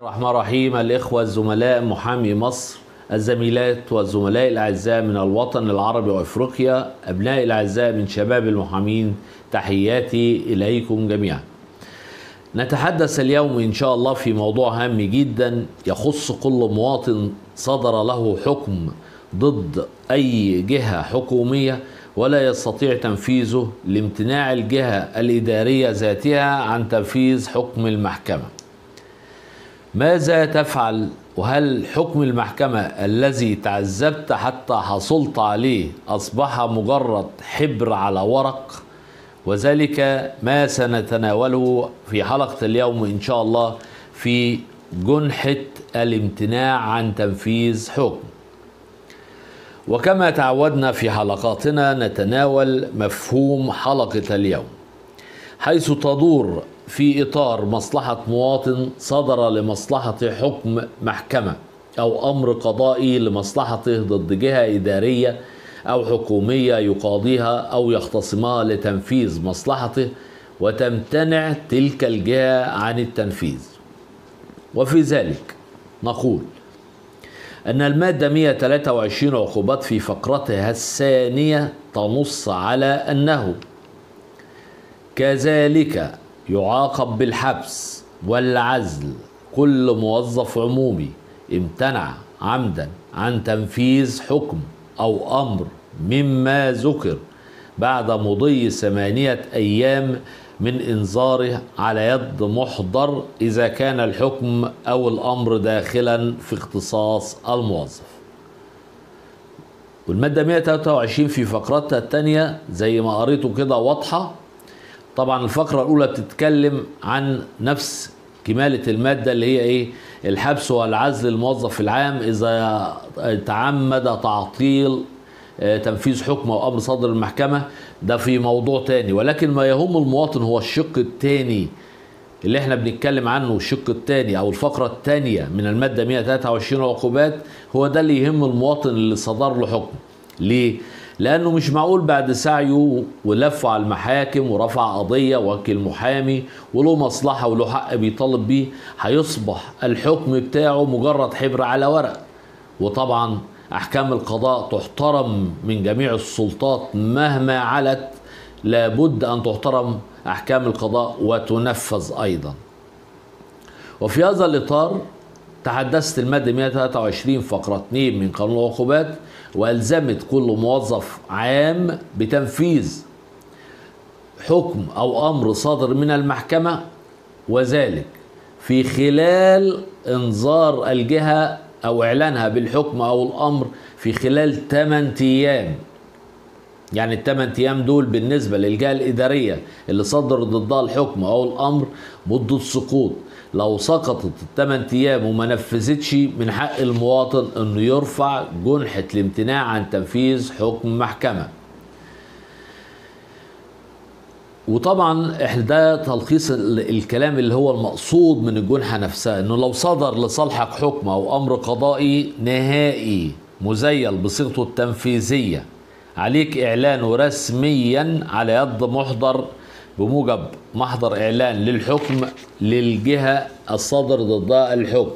الرحمن الرحيم. الإخوة الزملاء محامي مصر الزميلات والزملاء الأعزاء من الوطن العربي وأفريقيا أبناء الأعزاء من شباب المحامين تحياتي إليكم جميعا. نتحدث اليوم إن شاء الله في موضوع هام جدا يخص كل مواطن صدر له حكم ضد أي جهة حكومية ولا يستطيع تنفيذه لامتناع الجهة الإدارية ذاتها عن تنفيذ حكم المحكمة. ماذا تفعل؟ وهل حكم المحكمة الذي تعذبت حتى حصلت عليه أصبح مجرد حبر على ورق؟ وذلك ما سنتناوله في حلقة اليوم إن شاء الله في جنحة الامتناع عن تنفيذ حكم. وكما تعودنا في حلقاتنا نتناول مفهوم حلقة اليوم. حيث تدور في إطار مصلحة مواطن صدر لمصلحة حكم محكمة أو أمر قضائي لمصلحته ضد جهة إدارية أو حكومية يقاضيها أو يختصمها لتنفيذ مصلحته وتمتنع تلك الجهة عن التنفيذ. وفي ذلك نقول أن المادة 123 عقوبات في فقرتها الثانية تنص على أنه كذلك يعاقب بالحبس والعزل كل موظف عمومي امتنع عمدا عن تنفيذ حكم أو أمر مما ذكر بعد مضي ثمانية أيام من إنذاره على يد محضر إذا كان الحكم أو الأمر داخلا في اختصاص الموظف. والمادة 123 في فقرتها الثانية زي ما قريته كده واضحة طبعا الفقرة الأولى بتتكلم عن نفس كمالة المادة اللي هي إيه؟ الحبس والعزل الموظف العام إذا تعمد تعطيل تنفيذ حكم أو أمر صدر المحكمة. ده في موضوع تاني. ولكن ما يهم المواطن هو الشق التاني اللي إحنا بنتكلم عنه الشق الثاني أو الفقرة الثانية من المادة 123 عقوبات هو ده اللي يهم المواطن اللي صدر له حكم. ليه؟ لأنه مش معقول بعد سعيه ولفه على المحاكم ورفع قضية وكيل محامي وله مصلحة وله حق بيطالب بيه هيصبح الحكم بتاعه مجرد حبر على ورق. وطبعا أحكام القضاء تحترم من جميع السلطات مهما علت لابد أن تحترم أحكام القضاء وتنفذ أيضا. وفي هذا الإطار تحدثت المادة 123 فقرة 2 من قانون العقوبات وألزمت كل موظف عام بتنفيذ حكم أو أمر صادر من المحكمة وذلك في خلال إنذار الجهة أو إعلانها بالحكم أو الأمر في خلال 8 أيام. يعني الثمان أيام دول بالنسبة للجهة الإدارية اللي صدر ضدها الحكم أو الأمر مدة سقوط. لو سقطت الثمان أيام وما نفذتش من حق المواطن إنه يرفع جنحة الامتناع عن تنفيذ حكم محكمة. وطبعا إحنا ده تلخيص الكلام اللي هو المقصود من الجنحة نفسها إنه لو صدر لصالحك حكم أو أمر قضائي نهائي مزيل بصيغته التنفيذية عليك اعلانه رسميا على يد محضر بموجب محضر إعلان للحكم للجهة الصادر ضدها الحكم.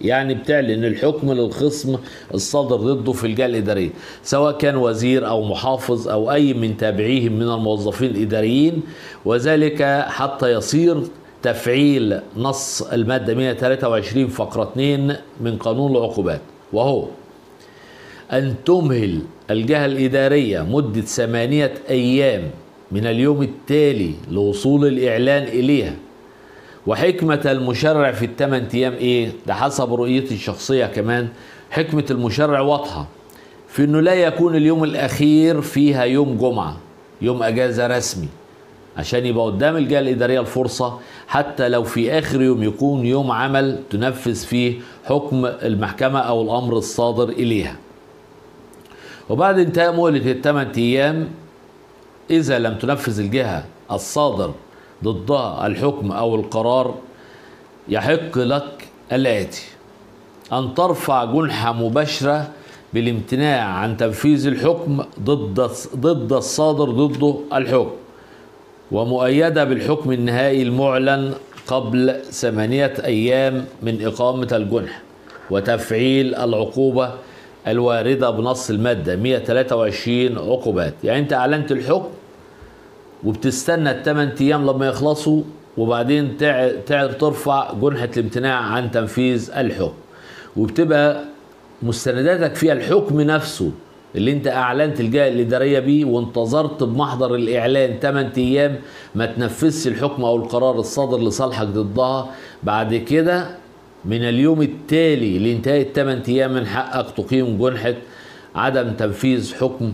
يعني بتعلن الحكم للخصم الصادر ضده في الجهة الإدارية سواء كان وزير أو محافظ أو أي من تابعيهم من الموظفين الإداريين وذلك حتى يصير تفعيل نص المادة 123 فقرة 2 من قانون العقوبات. وهو أن تمهل الجهة الإدارية مدة ثمانية أيام من اليوم التالي لوصول الإعلان إليها. وحكمة المشرع في الثمان أيام إيه؟ ده حسب رؤيتي الشخصية كمان. حكمة المشرع واضحة في إنه لا يكون اليوم الأخير فيها يوم جمعة يوم أجازة رسمي عشان يبقى قدام الجهة الإدارية الفرصة حتى لو في آخر يوم يكون يوم عمل تنفذ فيه حكم المحكمة أو الأمر الصادر إليها. وبعد انتهاء مهلة الثمان أيام إذا لم تنفذ الجهة الصادر ضدها الحكم أو القرار يحق لك الآتي. أن ترفع جنحة مباشرة بالامتناع عن تنفيذ الحكم ضد ضد الصادر ضده الحكم ومؤيدة بالحكم النهائي المعلن قبل ثمانية أيام من إقامة الجنح وتفعيل العقوبة الواردة بنص المادة 123 عقوبات. يعني أنت أعلنت الحكم وبتستنى الثمان أيام لما يخلصوا وبعدين ترفع جنحة الامتناع عن تنفيذ الحكم. وبتبقى مستنداتك فيها الحكم نفسه اللي انت اعلنت الجهه الاداريه بيه وانتظرت بمحضر الاعلان 8 أيام ما تنفذش الحكم أو القرار الصادر لصالحك ضدها. بعد كده من اليوم التالي لانتهاء الثمان أيام من حقك تقيم جنحة عدم تنفيذ حكم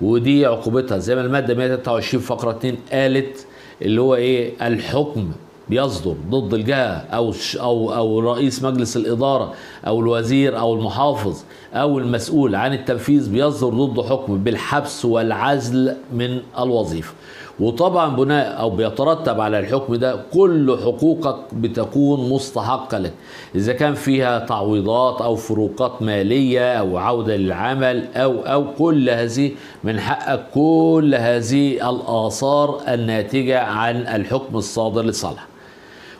ودي عقوبتها. زي ما المادة 123 فقرة 2 قالت اللي هو إيه؟ الحكم بيصدر ضد الجهة أو أو أو رئيس مجلس الإدارة أو الوزير أو المحافظ أو المسؤول عن التنفيذ بيصدر ضده حكم بالحبس والعزل من الوظيفة. وطبعا بناء أو بيترتب على الحكم ده كل حقوقك بتكون مستحقة لك. إذا كان فيها تعويضات أو فروقات مالية أو عودة للعمل أو أو كل هذه من حقك كل هذه الآثار الناتجة عن الحكم الصادر لصالحك.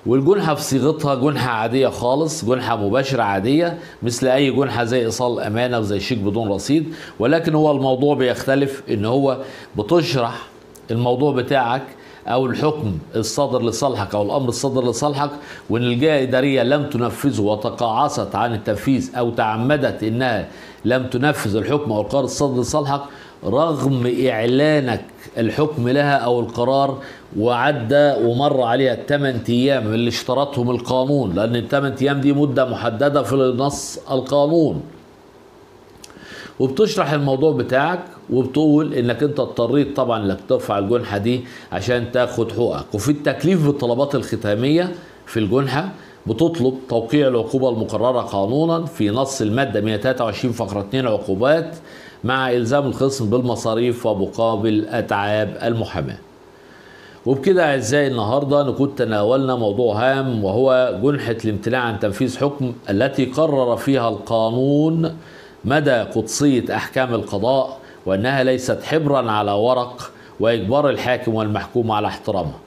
والجنحة في صيغتها جنحة عادية خالص جنحة مباشرة عادية مثل أي جنحة زي إيصال أمانة وزي شيك بدون رصيد. ولكن هو الموضوع بيختلف إن هو بتشرح الموضوع بتاعك أو الحكم الصادر لصالحك أو الأمر الصادر لصالحك وإن الجهة الإدارية لم تنفذه وتقاعست عن التنفيذ أو تعمدت إنها لم تنفذ الحكم أو القرار الصادر لصالحك رغم إعلانك الحكم لها أو القرار وعدى ومر عليها الثمان أيام اللي اشترطهم القانون لأن الثمان أيام دي مدة محددة في نص القانون. وبتشرح الموضوع بتاعك وبتقول إنك أنت اضطريت طبعا إنك ترفع الجنحة دي عشان تاخد حقوقك وفي التكليف بالطلبات الختامية في الجنحة بتطلب توقيع العقوبة المقررة قانونا في نص المادة 123 فقرة 2 عقوبات مع إلزام الخصم بالمصاريف ومقابل أتعاب المحاماة. وبكده أعزائي النهارده نكون تناولنا موضوع هام وهو جنحة الامتناع عن تنفيذ حكم التي قرر فيها القانون مدى قدسية أحكام القضاء وأنها ليست حبرا على ورق وإجبار الحاكم والمحكوم على احترامها